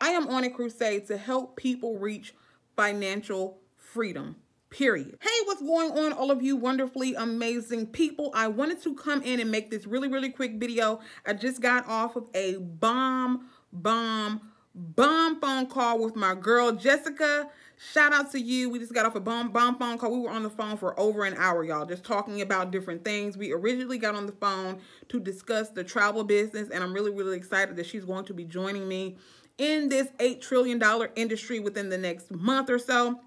I am on a crusade to help people reach financial freedom period. Hey, what's going on all of you wonderfully amazing people? I wanted to come in and make this really, really quick video. I just got off of a bomb, bomb, bomb phone call with my girl, Jessica. Shout out to you. We just got off a bomb, bomb phone call. We were on the phone for over an hour, y'all, just talking about different things. We originally got on the phone to discuss the travel business, and I'm really, really excited that she's going to be joining me in this $8 trillion industry within the next month or so.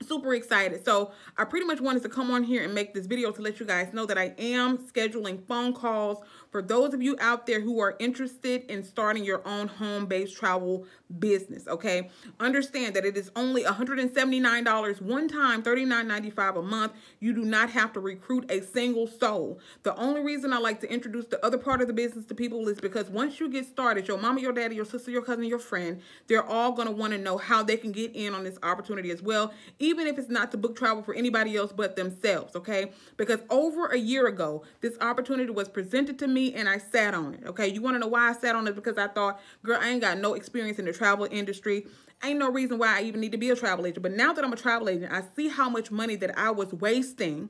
Super excited. So i pretty much wanted to come on here and make this video to let you guys know that i am scheduling phone calls for those of you out there who are interested in starting your own home-based travel business, okay? Understand that it is only $179 one time, $39.95 a month. You do not have to recruit a single soul. The only reason I like to introduce the other part of the business to people is because once you get started, your mama, your daddy, your sister, your cousin, your friend, they're all going to want to know how they can get in on this opportunity as well, even if it's not to book travel for anybody else but themselves, okay? Because over a year ago, this opportunity was presented to me and I sat on it. Okay, you want to know why I sat on it? Because I thought, girl, I ain't got no experience in the travel industry. Ain't no reason why I even need to be a travel agent. But now that I'm a travel agent, I see how much money that I was wasting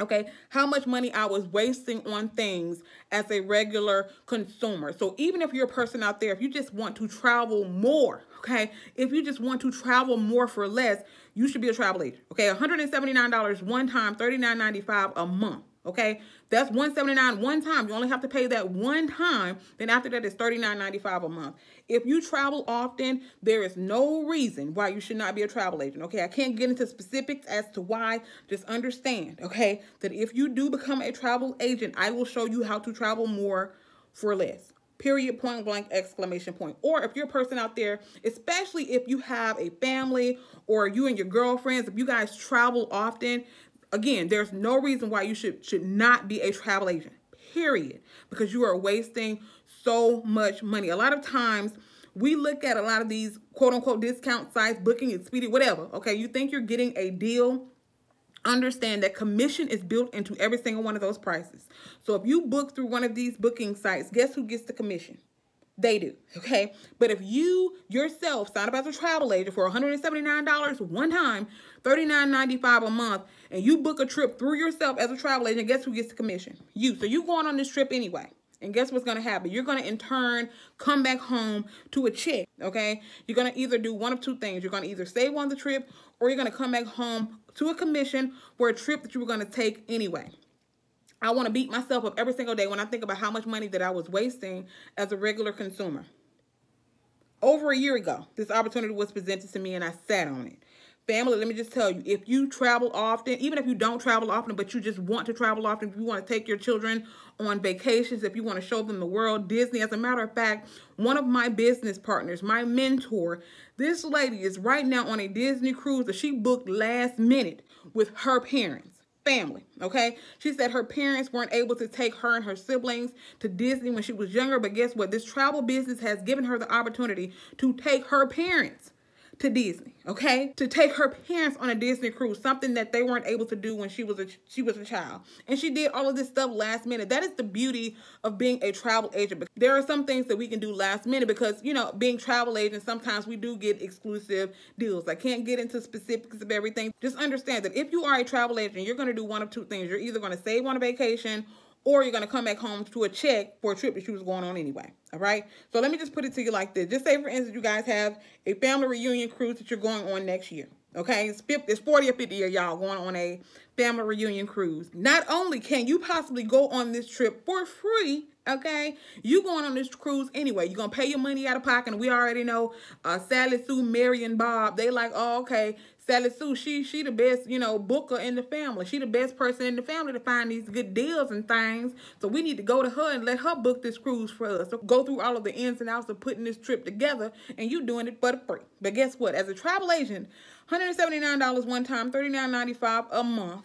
okay how much money i was wasting on things as a regular consumer so even if you're a person out there if you just want to travel more okay if you just want to travel more for less you should be a travel agent okay $179 one time $39.95 a month Okay, that's 179 one time. You only have to pay that one time. Then after that, it's $39.95 a month. If you travel often, there is no reason why you should not be a travel agent. Okay, I can't get into specifics as to why. Just understand, okay, that if you do become a travel agent, I will show you how to travel more for less period point blank exclamation point or if you're a person out there especially if you have a family or you and your girlfriends if you guys travel often again, there's no reason why you should should not be a travel agent. Period. Because you are wasting so much money. A lot of times we look at a lot of these quote unquote discount sites, booking Expedia, whatever. Okay, you think you're getting a deal. Understand that commission is built into every single one of those prices. So if you book through one of these booking sites, guess who gets the commission? They do, okay? But if you yourself sign up as a travel agent for $179 one time, $39.95 a month, and you book a trip through yourself as a travel agent, guess who gets the commission? You. So you're going on this trip anyway. And guess what's going to happen? You're going to, in turn, come back home to a check, okay? You're going to either do one of two things. You're going to either save on the trip or you're going to come back home to a commission for a trip that you were going to take anyway. I want to beat myself up every single day when I think about how much money that I was wasting as a regular consumer. Over a year ago, this opportunity was presented to me and I sat on it. Family, let me just tell you, if you travel often, even if you don't travel often, but you just want to travel often, if you want to take your children on vacations, if you want to show them the world, Disney, as a matter of fact, one of my business partners, my mentor, this lady is right now on a Disney cruise that she booked last minute with her parents family, okay? She said her parents weren't able to take her and her siblings to Disney when she was younger, but guess what? This travel business has given her the opportunity to take her parents to Disney, okay? To take her parents on a Disney cruise, something that they weren't able to do when she was a she was a child. And she did all of this stuff last minute. That is the beauty of being a travel agent. There are some things that we can do last minute because, you know, being travel agents, sometimes we do get exclusive deals. I can't get into specifics of everything. Just understand that if you are a travel agent, you're going to do one of two things. You're either going to save on a vacation or you're going to come back home to a check for a trip that you was going on anyway. All right. So let me just put it to you like this. Just say, for instance, you guys have a family reunion cruise that you're going on next year. Okay. It's, 50, it's 40 or 50 year y'all going on a family reunion cruise. Not only can you possibly go on this trip for free, okay? You going on this cruise anyway. You're going to pay your money out of pocket. And we already know uh, Sally Sue, Mary, and Bob, they like, oh, okay, Sally Sue, she she the best, you know, booker in the family. She the best person in the family to find these good deals and things. So we need to go to her and let her book this cruise for us. So go through all of the ins and outs of putting this trip together and you doing it for the free. But guess what? As a travel agent, $179 one time, $39.95 a month.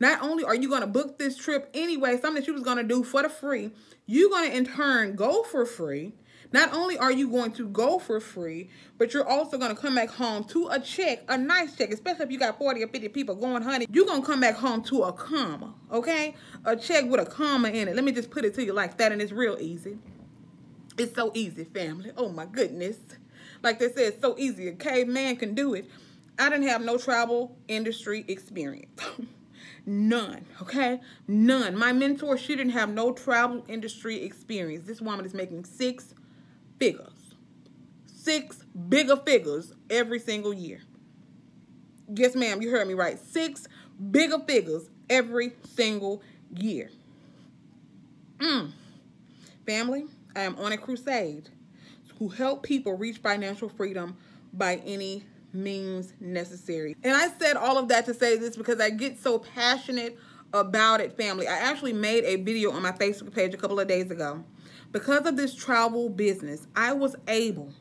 Not only are you going to book this trip anyway, something that you was going to do for the free, you're going to in turn go for free not only are you going to go for free, but you're also going to come back home to a check, a nice check, especially if you got 40 or 50 people going, honey, you're going to come back home to a comma, okay? A check with a comma in it. Let me just put it to you like that, and it's real easy. It's so easy, family. Oh my goodness. Like they said, it's so easy. A caveman can do it. I didn't have no travel industry experience. None, okay? None. My mentor, she didn't have no travel industry experience. This woman is making six figures. Six bigger figures every single year. Yes, ma'am, you heard me right. Six bigger figures every single year. Mm. Family, I am on a crusade to help people reach financial freedom by any means necessary. And I said all of that to say this because I get so passionate about it, family. I actually made a video on my Facebook page a couple of days ago. Because of this travel business, I was able,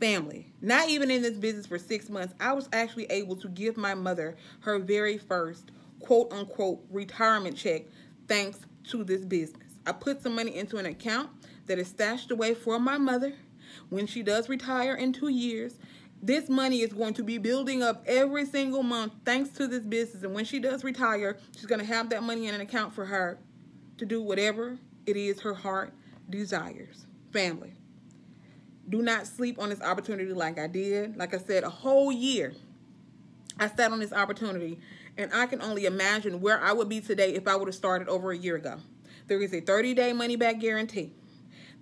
family, not even in this business for six months, I was actually able to give my mother her very first quote unquote retirement check thanks to this business. I put some money into an account that is stashed away for my mother when she does retire in two years this money is going to be building up every single month thanks to this business. And when she does retire, she's going to have that money in an account for her to do whatever it is her heart desires. Family, do not sleep on this opportunity like I did. Like I said, a whole year I sat on this opportunity and I can only imagine where I would be today if I would have started over a year ago. There is a 30-day money-back guarantee.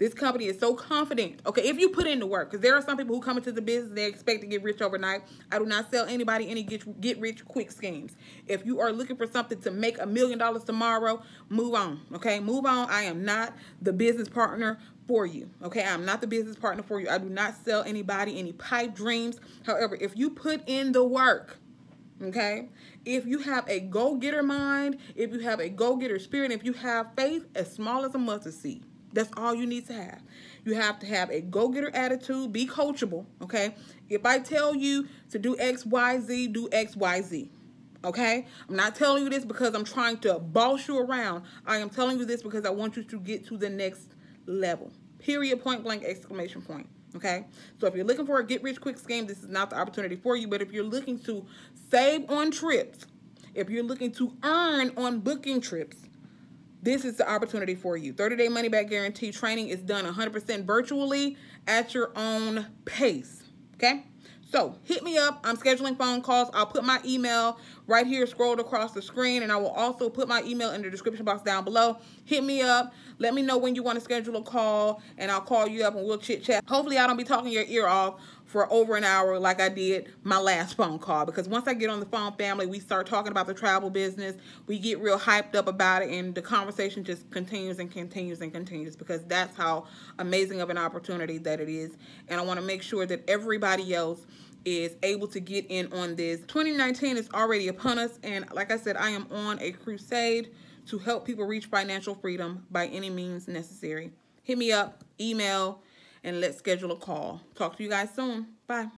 This company is so confident. Okay, if you put in the work, because there are some people who come into the business, they expect to get rich overnight. I do not sell anybody any get, get rich quick schemes. If you are looking for something to make a million dollars tomorrow, move on. Okay, move on. I am not the business partner for you. Okay, I'm not the business partner for you. I do not sell anybody any pipe dreams. However, if you put in the work, okay, if you have a go-getter mind, if you have a go-getter spirit, if you have faith as small as a mustard seed, that's all you need to have. You have to have a go-getter attitude, be coachable, okay? If I tell you to do X, Y, Z, do X, Y, Z, okay? I'm not telling you this because I'm trying to boss you around. I am telling you this because I want you to get to the next level. Period, point blank, exclamation point. Okay, so if you're looking for a get rich quick scheme, this is not the opportunity for you. But if you're looking to save on trips, if you're looking to earn on booking trips, this is the opportunity for you. 30-day money-back guarantee training is done 100% virtually at your own pace, okay? So hit me up. I'm scheduling phone calls. I'll put my email right here scrolled across the screen, and I will also put my email in the description box down below. Hit me up. Let me know when you want to schedule a call, and I'll call you up and we'll chit-chat. Hopefully, I don't be talking your ear off for over an hour like I did my last phone call. Because once I get on the phone family we start talking about the travel business. We get real hyped up about it and the conversation just continues and continues and continues because that's how amazing of an opportunity that it is. And I want to make sure that everybody else is able to get in on this. 2019 is already upon us and like I said I am on a crusade to help people reach financial freedom by any means necessary. Hit me up email and let's schedule a call. Talk to you guys soon. Bye.